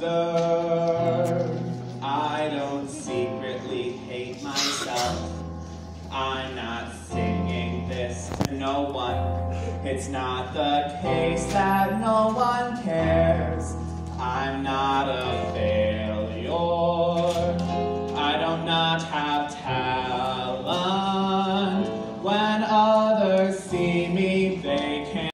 observe. I don't secretly hate myself. I'm not singing this to no one. It's not the case that no one cares. I'm not a failure. I don't not have talent. When others see me